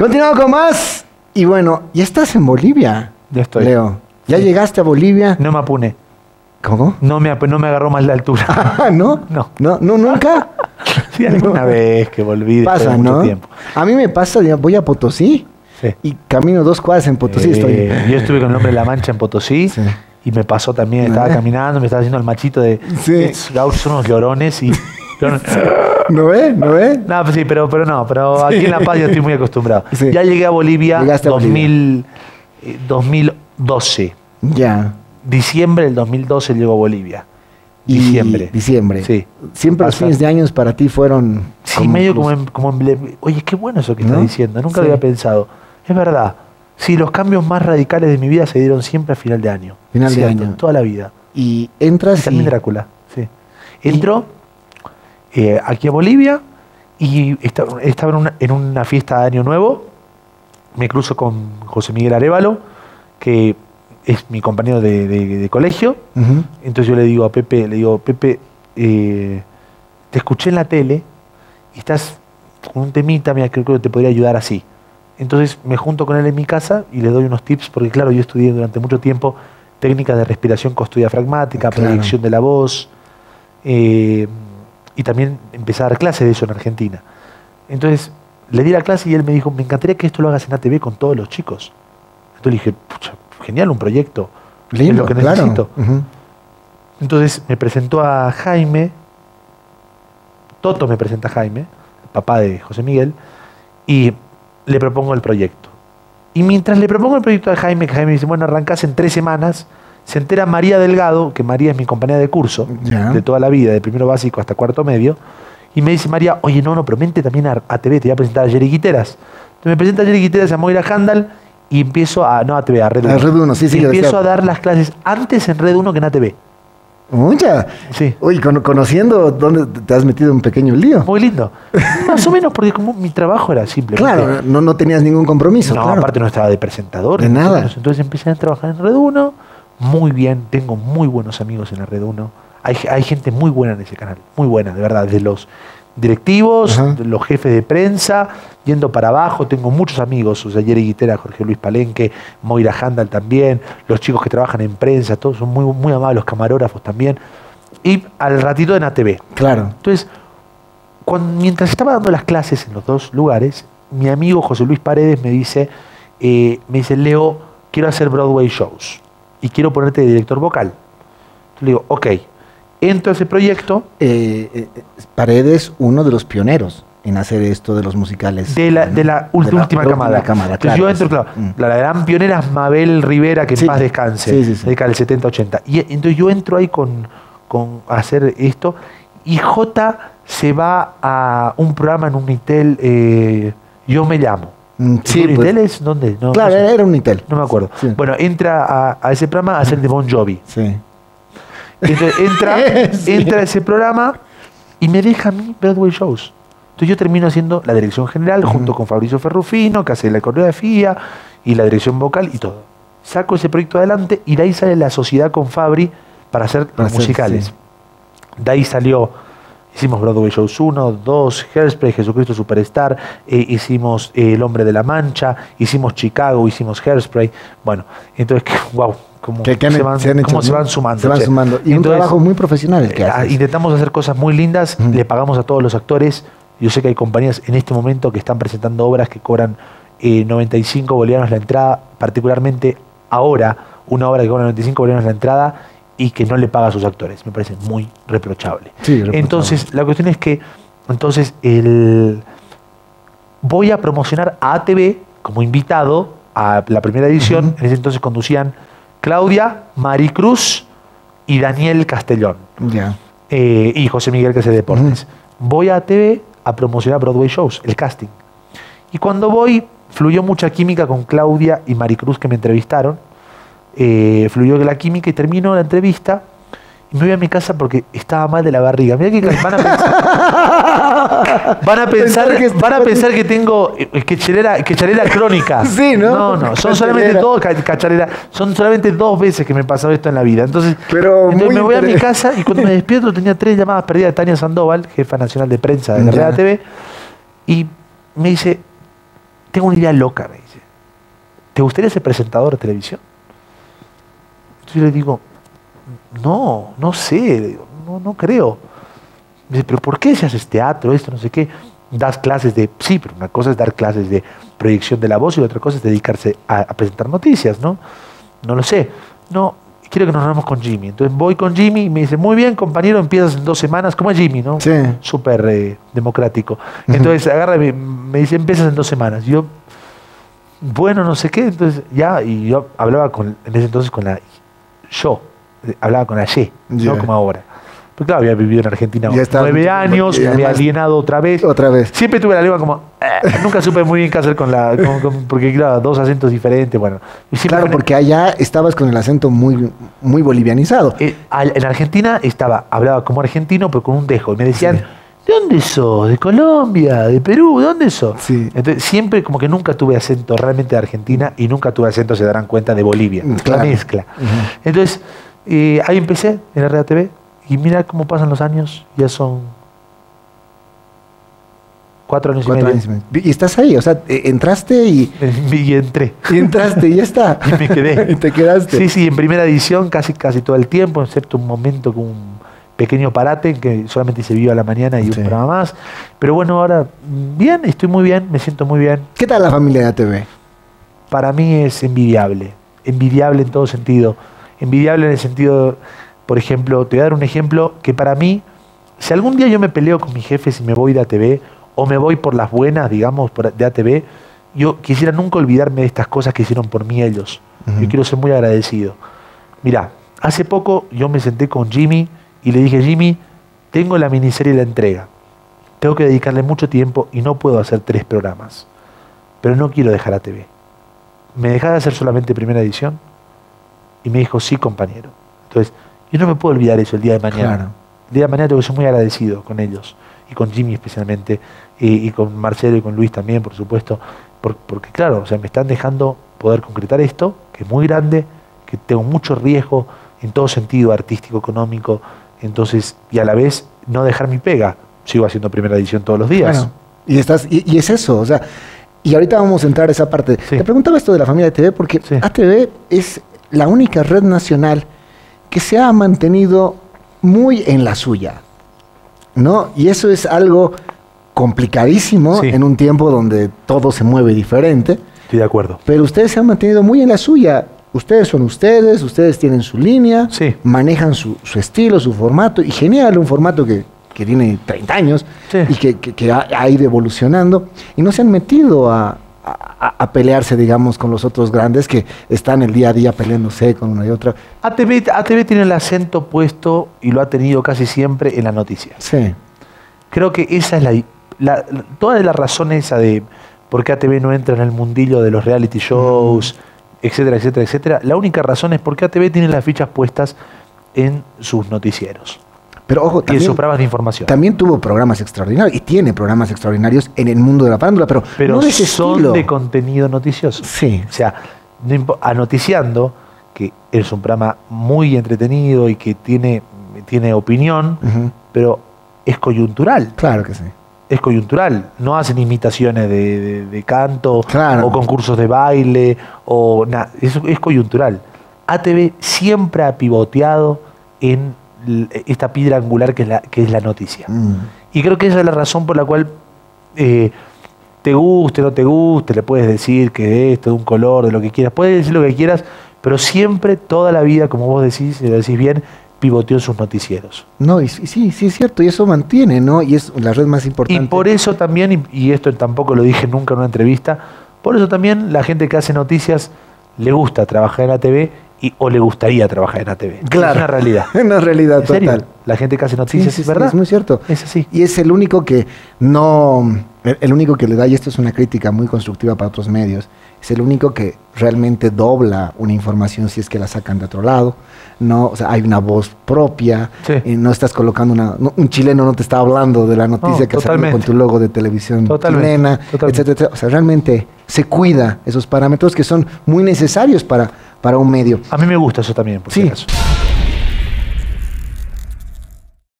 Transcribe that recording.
Continuamos con más. Y bueno, ya estás en Bolivia, Ya estoy. Leo. Ya llegaste a Bolivia. No me apune. ¿Cómo? No me, no me agarró mal la altura. Ah, ¿no? No. No, no, nunca. Sí, alguna vez que volví pasa, de mucho ¿no? tiempo. A mí me pasa, voy a Potosí Sí. y camino dos cuadras en Potosí. Eh, estoy. Yo estuve con el nombre de La Mancha en Potosí Sí. y me pasó también, estaba Ah. caminando, me estaba haciendo el machito de Sí. gauchos son unos llorones y... ¿No ve? ¿No ve? No, pues sí, pero, pero no, pero aquí en La Paz ya estoy muy acostumbrado. Sí. Ya llegué a Bolivia, a 2000, eh, 2012. Ya. Diciembre del 2012 llego a Bolivia. Y Diciembre. Diciembre. Sí. Siempre los fines de años para ti fueron. Sí, medio como, em- como emble- Oye, qué bueno eso que ¿No? estás diciendo. Nunca Sí. lo había pensado. Es verdad. Sí, los cambios más radicales de mi vida se dieron siempre a final de año. Final de año. Toda la vida. Y entras y. También Drácula. Sí. Entro eh, aquí a Bolivia y esta- estaba en una, en una fiesta de Año Nuevo. Me cruzo con José Miguel Arevalo, que es mi compañero de, de- de colegio. Entonces yo le digo a Pepe, le digo, Pepe, eh, te escuché en la tele y estás con un temita, mira, creo que te podría ayudar así. Entonces me junto con él en mi casa y le doy unos tips, porque claro, yo estudié durante mucho tiempo técnicas de respiración diafragmática, Claro. proyección de la voz, eh, y también empecé a dar clases de eso en Argentina. Entonces le di la clase y él me dijo, me encantaría que esto lo hagas en ATV con todos los chicos. Entonces le dije, pucha, genial, un proyecto. Lindo, es lo que claro. necesito. Entonces me presentó a Jaime, Toto me presenta a Jaime, el papá de José Miguel, y le propongo el proyecto. Y mientras le propongo el proyecto a Jaime, que Jaime dice, bueno, arrancás en tres semanas, se entera María Delgado, que María es mi compañera de curso, de toda la vida, de primero básico hasta cuarto medio, y me dice María, oye, no, no, pero vente también a ATV, te voy a presentar a Jerry Guiteras. Entonces me presenta a Jerry Guiteras a Moira Handal y empiezo a, no, a ATV, a Red A 1. Red Uno, sí, sí, Y empiezo a dar las clases antes en Red 1 que en ATV. Mucha. Sí. Con- conociendo dónde te has metido un pequeño lío. Muy lindo. Más o menos porque como mi trabajo era simple. Claro, no, no tenías ningún compromiso. No, claro. aparte no estaba de presentador. De nada. Entonces empecé a trabajar en Red 1. Muy bien, tengo muy buenos amigos en la Red 1. Hay, hay gente muy buena en ese canal, muy buena, de verdad. De los directivos, de los jefes de prensa, yendo para abajo, tengo muchos amigos, o sea, Jerry Guitera, Jorge Luis Palenque, Moira Handal también, los chicos que trabajan en prensa, todos son muy, muy amables, los camarógrafos también. Y al ratito en ATV. Claro. Entonces, cuando, mientras estaba dando las clases en los dos lugares, mi amigo José Luis Paredes me dice, eh, me dice, Leo, quiero hacer Broadway shows y quiero ponerte de director vocal. Entonces le digo, ok, entro a ese proyecto Eh, eh, Paredes, uno de los pioneros en hacer esto de los musicales. de la, de la ul- De la- última de la camada. última camada, Entonces claro, yo entro, claro, Mm. la gran pionera es Mabel Rivera, que en Sí. paz descanse, Sí, sí, década del 70-80. Y entonces yo entro ahí con, con hacer esto y J se va a un programa en Unitel, eh, Yo me llamo. Mm, sí, pues, ¿Unitel es dónde? No, claro, no sé. era un Intel. No me acuerdo. Sí. Bueno, entra a, a ese programa a hacer de Bon Jovi. Sí. Entonces entra, Sí. entra a ese programa y me deja a mí Broadway Shows. Entonces yo termino haciendo la dirección general junto con Fabricio Ferrufino, que hace la coreografía y la dirección vocal y todo. Saco ese proyecto adelante y de ahí sale la sociedad con Fabri para hacer Para los hacer, musicales. sí. De ahí salió, hicimos Broadway Shows 1, 2, Hairspray, Jesucristo Superstar, eh, hicimos eh, El Hombre de la Mancha, hicimos Chicago, hicimos Hairspray. Bueno, entonces, wow, como Que- que se, van, se cómo van sumando. Se van sumando. Y un trabajo muy profesional el que eh, ah, haces. intentamos hacer cosas muy lindas, le pagamos a todos los actores. Yo sé que hay compañías en este momento que están presentando obras que cobran eh, 95 bolivianos la entrada, particularmente ahora, una obra que cobra 95 bolivianos la entrada y que no le paga a sus actores. Me parece muy reprochable. Sí, reprochable. Entonces, la cuestión es que entonces el voy a promocionar a ATV como invitado a la primera edición. En ese entonces conducían Claudia, Maricruz y Daniel Castellón eh, y José Miguel que hace deportes. Voy a TV a promocionar Broadway shows, el casting. Y cuando voy, fluyó mucha química con Claudia y Maricruz que me entrevistaron. Eh, fluyó la química y terminó la entrevista. Y me voy a mi casa porque estaba mal de la barriga. Mira que van a pensar. Van a pensar, Pensar que van a pensar que tengo eh, quecharera, quecharera crónica. Sí, ¿no? No, no, son solamente dos ca- cacharera, son solamente dos veces que me pasó esto en la vida. Entonces, Pero entonces muy me voy a mi casa y cuando me despierto tenía tres llamadas perdidas de Tania Sandoval, jefa nacional de prensa de. Carrera TV, y me dice, tengo una idea loca, me dice. ¿Te gustaría ser presentador de televisión? Entonces yo le digo, no, no sé, no, no creo. Me dice, pero ¿por qué si haces teatro, esto, no sé qué? Das clases de, sí, pero una cosa es dar clases de proyección de la voz y la otra cosa es dedicarse a, a presentar noticias, ¿no? No lo sé. No, quiero que nos reunamos con Jimmy. Entonces voy con Jimmy y me dice, muy bien, compañero, empiezas en dos semanas. ¿Cómo es Jimmy, no? Sí. Súper eh, democrático. Entonces agarra y me, me dice, empiezas en dos semanas. Y yo, bueno, no sé qué. Entonces ya, y yo hablaba con, en ese entonces con la yo, eh, hablaba con la Y, Ya. no como ahora. Porque claro, había vivido en Argentina nueve años, me había alienado otra vez. Otra vez. Siempre tuve la lengua como. eh, nunca supe muy bien qué hacer con la. con- con- porque, claro, dos acentos diferentes. Bueno. Y Claro, con- porque allá estabas con el acento muy, muy bolivianizado. eh, en Argentina estaba, hablaba como argentino, pero con un dejo. Y me decían, ¿de dónde sos? ¿De Colombia? ¿De Perú? ¿De dónde sos? Sí. Entonces, siempre como que nunca tuve acento realmente de Argentina y nunca tuve acento, se darán cuenta, de Bolivia. Mm, La mezcla. Entonces, eh, ahí empecé en RATV y mira cómo pasan los años. Ya son cuatro años Cuatro y años medio. y medio. Y estás ahí, o sea, eh, entraste y, Y entré. y entraste y ya está. Y me quedé. y te quedaste. Sí, sí, en primera edición casi casi todo el tiempo, excepto un momento con un pequeño parate que solamente se vio a la mañana y Sí. un programa más. Pero bueno, ahora bien, estoy muy bien, me siento muy bien. ¿Qué tal la familia de ATV? Para mí es envidiable, envidiable en todo sentido. Envidiable en el sentido, por ejemplo, te voy a dar un ejemplo que para mí, si algún día yo me peleo con mis jefes y me voy de ATV, o me voy por las buenas, digamos, de ATV, yo quisiera nunca olvidarme de estas cosas que hicieron por mí ellos. Yo quiero ser muy agradecido. Mira, hace poco yo me senté con Jimmy y le dije, Jimmy, tengo la miniserie La Entrega. Tengo que dedicarle mucho tiempo y no puedo hacer tres programas. Pero no quiero dejar ATV. ¿Me dejás de hacer solamente primera edición? Y me dijo, sí, compañero. Entonces, yo no me puedo olvidar eso el día de mañana. Claro. El día de mañana tengo que ser muy agradecido con ellos. Y con Jimmy especialmente. Y, y con Marcelo y con Luis también, por supuesto. Por- porque, claro, o sea, me están dejando poder concretar esto, que es muy grande, que tengo mucho riesgo en todo sentido, artístico, económico. Entonces, y a la vez, no dejar mi pega. Sigo haciendo primera edición todos los días. Bueno, y, estás, y, y es eso, o sea, y ahorita vamos a entrar a esa parte. Sí. Te preguntaba esto de la familia de ATV porque Sí. ATV es la única red nacional que se ha mantenido muy en la suya, ¿no? Y eso es algo complicadísimo Sí. en un tiempo donde todo se mueve diferente, Estoy de acuerdo. pero ustedes se han mantenido muy en la suya. Ustedes son ustedes, ustedes tienen su línea, Sí. manejan su, su estilo, su formato, y genial, un formato que, que tiene 30 años Sí. y que, que- que ha, ido evolucionando, y no se han metido a, a- a pelearse, digamos, con los otros grandes que están el día a día peleándose con una y otra. ATV, ATV tiene el acento puesto y lo ha tenido casi siempre en las noticias. Sí, Creo que esa es la, la- la- toda la razón esa de por qué ATV no entra en el mundillo de los reality shows, etcétera, etcétera, etcétera. La única razón es porque ATV tiene las fichas puestas en sus noticieros pero ojo, y en también, sus programas de información. también tuvo programas extraordinarios, y tiene programas extraordinarios en el mundo de la farándula, pero, Pero no de ese son estilo. de contenido noticioso. Sí, O sea, anoticiando, que es un programa muy entretenido y que tiene, tiene opinión, pero es coyuntural. claro que sí. Es coyuntural, no hacen imitaciones de, de- de canto Claro. o concursos de baile o nada, es, es coyuntural. ATV siempre ha pivoteado en esta piedra angular que es la, que es la noticia. Mm. Y creo que esa es la razón por la cual eh, te guste, no te guste, le puedes decir que de esto, de un color, de lo que quieras, puedes decir lo que quieras, pero siempre, toda la vida, como vos decís, y lo decís bien, pivoteó en sus noticieros. No, y sí, sí, sí es cierto, y eso mantiene, ¿no? Y es la red más importante. Y por eso también, y esto tampoco lo dije nunca en una entrevista, por eso también la gente que hace noticias le gusta trabajar en la TV y, o le gustaría trabajar en la TV. Claro. Es una realidad. una realidad ¿En serio? total. La gente que hace Sí, noticias, sí, es sí, verdad. es muy cierto. Es así. Y es el único que no, el, único que le da, y esto es una crítica muy constructiva para otros medios, es el único que realmente dobla una información si es que la sacan de otro lado. No, o sea, hay una voz propia, Sí. y no estás colocando una, no- un chileno no te está hablando de la noticia No, que salió con tu logo de televisión Totalmente, chilena, totalmente. etcétera, etcétera. O sea, realmente se cuida esos parámetros que son muy necesarios para, para un medio. A mí me gusta eso también, por si Sí. acaso.